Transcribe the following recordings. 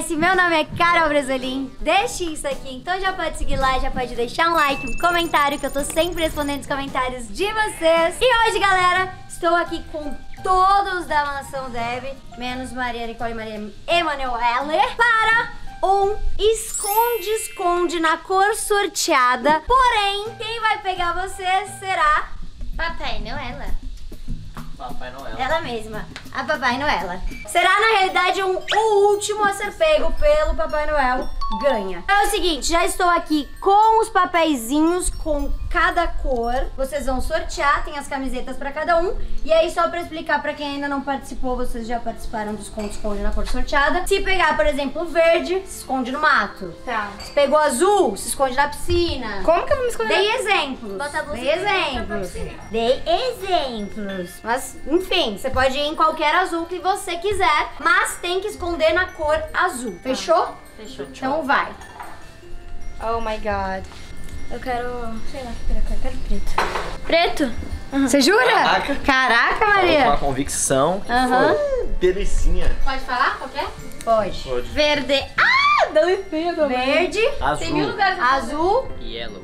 conhece, meu nome é Carol Brasolim. Deixe isso aqui, então já pode seguir lá, já pode deixar um like, um comentário, que eu tô sempre respondendo os comentários de vocês. E hoje, galera, estou aqui com todos da Mansão Deb, menos Maria Nicole e Maria Emanuele, para um esconde-esconde na cor sorteada. Porém, quem vai pegar vocês será Papai Noela. Papai Noel. ela mesma, a Papai Noela. Será, na realidade, um, o último a ser pego pelo Papai Noel ganha. É o seguinte, já estou aqui com os papeizinhos com cada cor. Vocês vão sortear, tem as camisetas pra cada um. E aí, só pra explicar pra quem ainda não participou, vocês já participaram dos contos esconde na cor sorteada. Se pegar, por exemplo, o verde, se esconde no mato. Tá. Se pegou azul, se esconde na piscina. Como que eu vou me esconder? Dei exemplos. Bota a blusa Dei exemplos. Dei exemplos. Mas, enfim, você pode ir em qualquer azul que você quiser, mas tem que esconder na cor azul. Fechou? Fechou. Então vai. Oh my god. Eu quero, sei lá, que cor eu quero preto. Preto? Você jura? Caraca. Caraca, Com a Maria. convicção. Aham. foi Delicinha. Pode falar qualquer? Pode. Pode. Verde. Ah, dá licença. Verde, Azul. Tem mil lugares. azul, Yellow.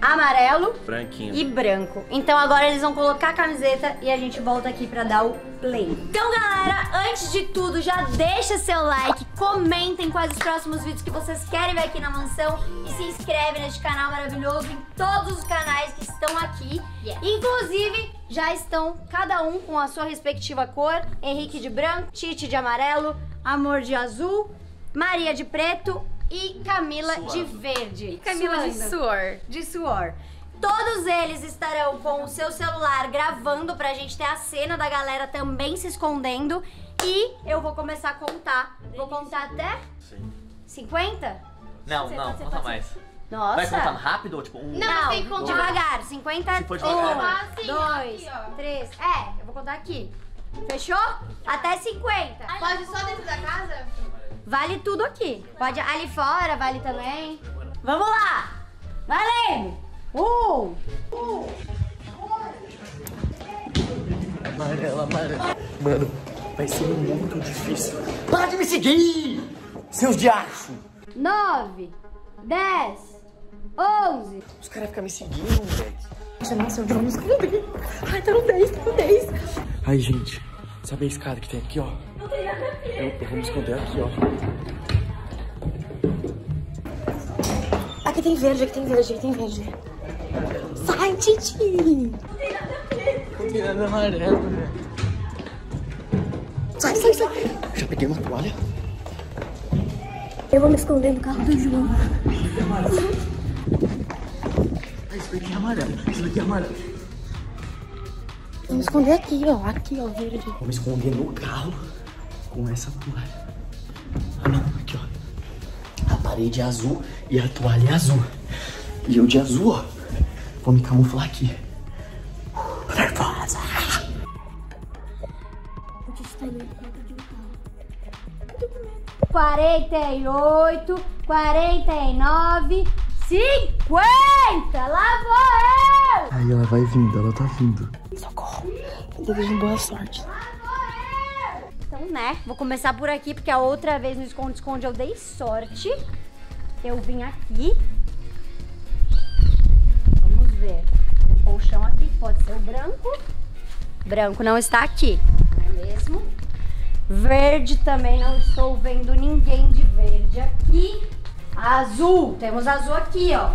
Amarelo Branquinho. e branco. Então agora eles vão colocar a camiseta e a gente volta aqui pra dar o play. Então, galera, antes de tudo, já deixa seu like, comentem quais os próximos vídeos que vocês querem ver aqui na mansão e se inscreve neste canal maravilhoso em todos os canais que estão aqui. Yeah. Inclusive, já estão cada um com a sua respectiva cor. Henrique de branco, Tite de amarelo, Amor de azul, Maria de preto e Camila de verde. Camila de Suando suor. de suor. Todos eles estarão com o seu celular gravando pra gente ter a cena da galera também se escondendo. E eu vou começar a contar. Vou contar até Sim. 50? Não, não, conta ser. mais. Nossa. Vai contando rápido ou tipo um. Não, mas tem que contar. devagar. 50. Se for devagar. Um, Ah, sim, dois, aqui, três. É, eu vou contar aqui. Fechou? Até 50. Pode só dentro da casa? Vale tudo aqui. Pode ali fora, vale também. Vamos lá! Valendo! Um! Amarela, amarela. Mano, vai ser muito difícil. Para de me seguir! Seus diachos! nove, dez, onze. Os caras ficam me seguindo, velho. Nossa, onde eu vou me esconder? Ai, tá no 10, tá no 10. Ai, gente. Sabe a escada que tem aqui, ó? Eu, eu vou me esconder aqui, ó. Aqui tem verde, aqui tem verde, aqui tem verde. Sai, Titi! Tô tirando amarelo, velho. Sai, sai, sai. Já peguei uma toalha. Eu vou me esconder no carro do João. Ah, isso daqui é amarelo. Isso daqui é amarelo. Vou me esconder aqui, ó. Aqui, ó, verde. Vou me esconder no carro com essa toalha. Ah, não. Aqui, ó. A parede é azul e a toalha é azul. E eu de azul, ó. Vou me camuflar aqui. Nervosa. O Titi indo pra dentro de um carro. 48, 49, 50! Lá vou eu! Aí ela vai vindo, ela tá vindo. Socorro. Eu desejo boa sorte. Então, né, vou começar por aqui, porque a outra vez no esconde-esconde eu dei sorte. Eu vim aqui. Vamos ver. Um colchão aqui, pode ser o branco. Branco não está aqui, não é mesmo? Verde também não estou vendo ninguém de verde aqui. Azul, temos azul aqui, ó.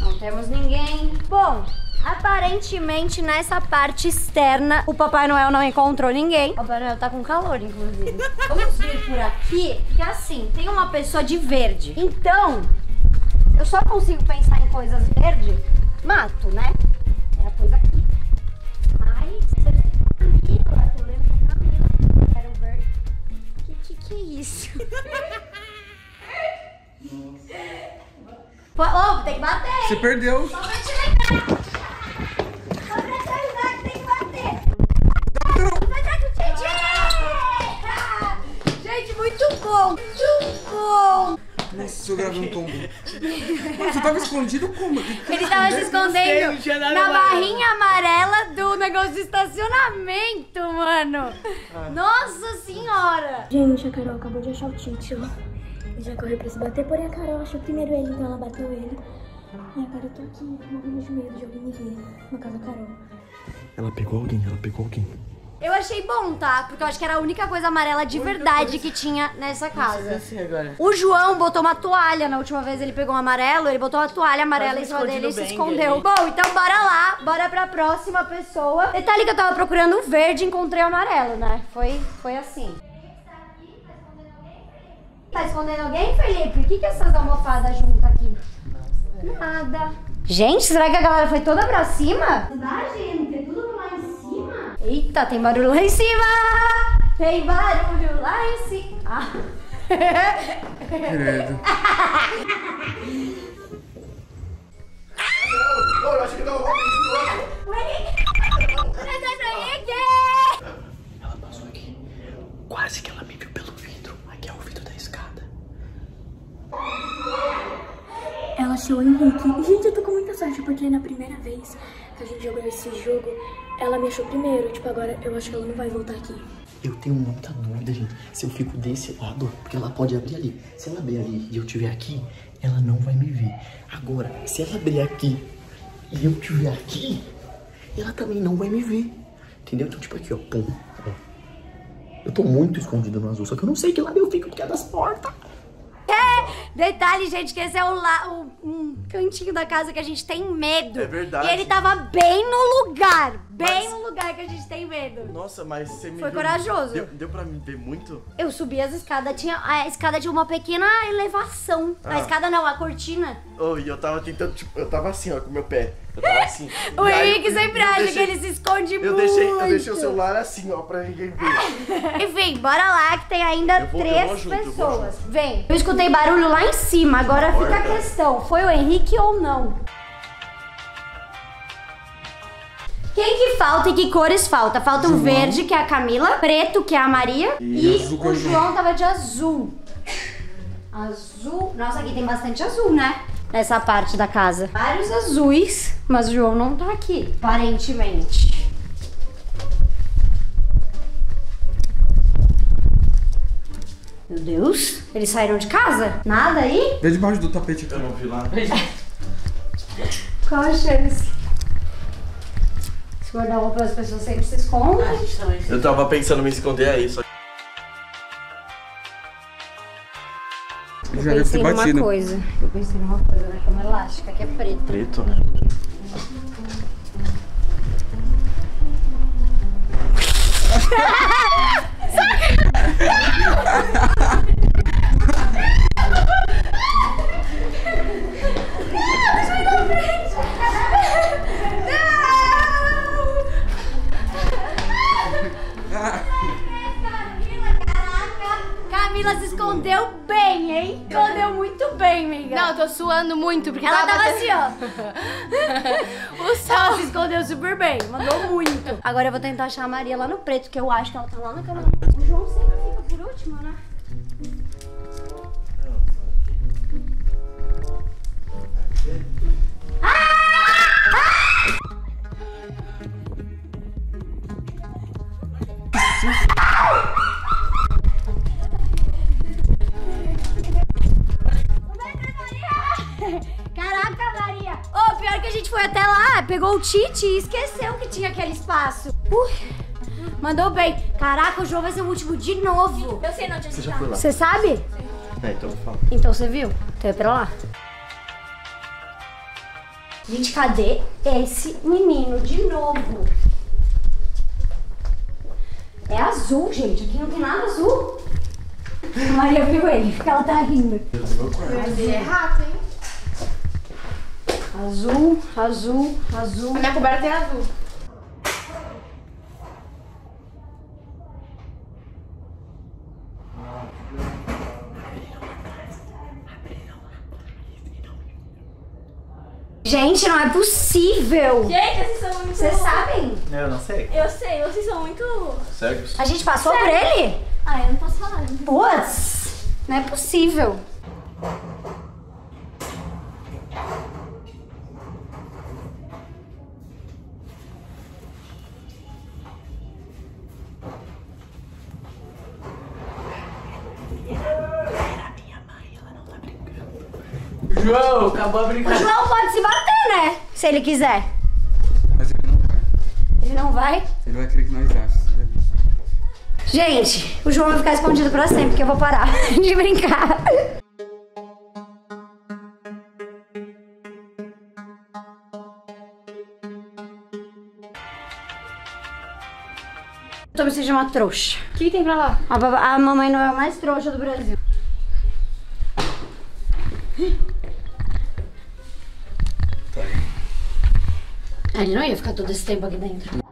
Não temos ninguém. Bom, aparentemente nessa parte externa o Papai Noel não encontrou ninguém. O Papai Noel tá com calor, inclusive. Vamos vir por aqui, porque assim, tem uma pessoa de verde. Então, eu só consigo pensar em coisas verde, mato, né? É a coisa aqui. Mas, Camila, tô lendo pra Camila. Quero ver. Que que, que é isso? Pô, Ô, tem que bater! Você perdeu. Só pra te lembrar! Só pra te avisar que tem que bater! Vai dar com o Titi! Gente, muito bom! Muito bom! Nossa, eu gravei um tombo. Mano, você tava escondido como? Ele tava se escondendo na barrinha amarela do negócio de estacionamento, mano! Nossa senhora! Gente, a Carol acabou de achar o Titi, ó. Já correu pra se bater, porém a Carol achou primeiro ele, então ela bateu ele. E agora eu tô aqui, morrendo de medo de alguém me ver. No caso, a Carol. Ela pegou alguém, ela pegou alguém. Eu achei bom, tá? Porque eu acho que era a única coisa amarela de verdade que tinha nessa casa. Assim agora. O João botou uma toalha na última vez, ele pegou um amarelo, ele botou uma toalha amarela em cima dele e se escondeu. ali. Bom, então bora lá, bora pra próxima pessoa. Detalhe que eu tava procurando o verde e encontrei o amarelo, né? Foi, foi assim. Tá escondendo alguém, Felipe? O que, que essas almofadas juntas aqui? Nada. Gente, será que a galera foi toda pra cima? Dá, gente, tem tudo lá em cima. Eita, tem barulho lá em cima! Tem barulho lá em cima. Ah. Credo. Ela passou aqui. Quase que ela me viu pelo vidro. Aqui é o vidro da escada. Ela achou o Henrique. Gente, eu tô com muita sorte, porque na primeira vez que a gente jogou esse jogo, ela me achou primeiro. Tipo, agora eu acho que ela não vai voltar aqui. Eu tenho muita dúvida, gente. Se eu fico desse lado, porque ela pode abrir ali. Se ela abrir ali e eu estiver aqui, ela não vai me ver. Agora, se ela abrir aqui e eu estiver aqui, ela também não vai me ver. Entendeu? Então, tipo aqui, ó. Pum. ó. Eu tô muito escondido no azul, só que eu não sei que lado eu fico porque é das portas. Detalhe, gente, que esse é o, la- o- um cantinho da casa que a gente tem medo. É verdade. E ele tava bem no lugar. Bem no lugar que a gente tem medo. Nossa, mas você me Foi viu- corajoso. Deu, deu pra me ver muito? Eu subi as escadas, tinha. A escada tinha uma pequena elevação. A Ah. escada não, a cortina. Oh, e eu tava tentando, tipo, eu tava assim, ó, com o meu pé. Eu tava assim. O Henrique sempre acha deixei- que ele se esconde Eu muito. deixei, eu deixei o celular assim, ó, pra ninguém ver. Enfim, bora lá que tem ainda vou- três junto, pessoas. Vem. Eu escutei barulho lá em cima, agora fica a questão: foi o Henrique ou não? Quem que falta e que cores falta? Falta o verde, que é a Camila, preto, que é a Maria, e, E é o João. João tava de azul. Azul. Nossa, aqui tem bastante azul, né? Nessa parte da casa. Vários azuis, mas o João não tá aqui, aparentemente. Meu Deus, eles saíram de casa? Nada aí? Vê debaixo do tapete Eu aqui. não vi lá. Qual a chance? Guarda-roupa as pessoas sempre se escondem. Eu tava pensando em me esconder aí, só Eu já deve pensei ter numa batido. coisa. Eu pensei numa coisa na cama elástica, que é preta. preto, né? muito bem, amiga. Não, eu tô suando muito, porque Ela tava batendo- assim, ó. O sol. Ela se escondeu super bem, mandou muito. Agora eu vou tentar achar a Maria lá no preto, que eu acho que ela tá lá na cama. O João sempre fica por último, né? Caraca, foi até lá, pegou o Tite e esqueceu que tinha aquele espaço. Ui, mandou bem. Caraca, o João vai ser o último de novo. Eu sei não, tinha Você já foi lá? Você sabe? É, então fala. Então você viu? Então é pra lá. Gente, cadê esse menino de novo? É azul, gente. Aqui não tem nada azul. A Maria viu ele, porque ela tá rindo. Ele é rato, hein? Azul, azul, azul. A minha coberta é azul. Gente, não é possível. Gente, vocês são muito... Vocês sabem? Eu não sei. Eu sei, vocês são muito... Cegos? A gente passou por ele? Ah, eu não posso falar. Putz, não é possível. João, acabou a O brincadeira. João pode se bater, né? Se ele quiser. Mas ele não vai. Ele não vai? Ele vai querer que nós achamos. ver. Gente, o João vai ficar escondido pra sempre, porque eu vou parar de brincar. Tô me sentindo uma trouxa. O que tem pra lá? A, a mamãe não é a mais trouxa do Brasil. Ele não ia ficar todo esse tempo aqui dentro.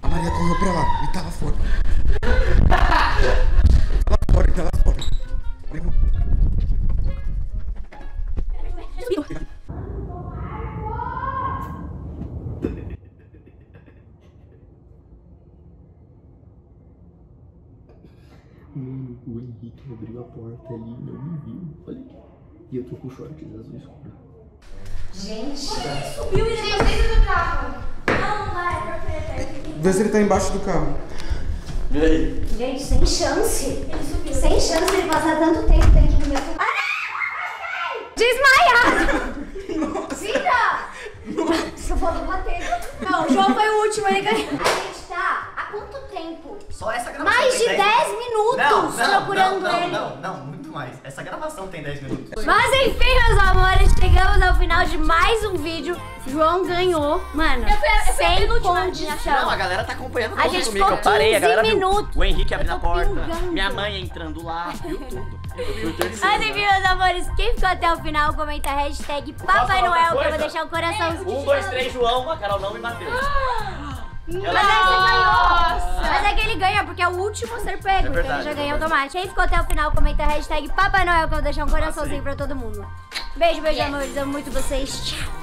A Maria correu pra lá. Ele tá lá fora. Lá fora, ele tá lá fora. Mano, o Henrique abriu a porta ali e não me viu. Olha aqui. E eu tô com shorts azul escuro. Subiu e nem dentro do carro. Não, não vai, porque Vê se ele tá embaixo do carro. Vê aí. Gente, sem chance. Ele subiu. Sem chance ele passar tanto tempo dentro do meu. Ah! Desmaiado! Vida! Só falta bater. Não, o João foi o último, ele ganhou. A gente tá há quanto tempo? Só essa gravação Mais de tem 10 minutos procurando não, não, ele. Não, não, muito mais. Essa gravação tem 10 minutos. Mas enfim, meus amores, chegamos ao final de mais um vídeo. João ganhou. Mano, Eu fui eu fui a sem penúltima. Não, a condição. galera tá acompanhando A gente comigo. ficou Eu parei, a galera 15 viu. minutos. O Henrique abrindo a porta. pingando. Minha mãe entrando lá, viu tudo. Mas enfim, meus amores, quem ficou até o final, comenta a hashtag Papai Noel, que eu vou deixar um coraçãozinho. Um, dois, três, João. A Carol não me bateu. Você ganhou. Mas é que ele ganha, porque é o último ser pego. então verdade, ele já é ganhou verdade. automático. Aí ficou até o final, comenta a hashtag Papai Noel, que eu vou deixar um coraçãozinho pra todo mundo. Beijo, beijo, amores. Amo muito vocês. Tchau.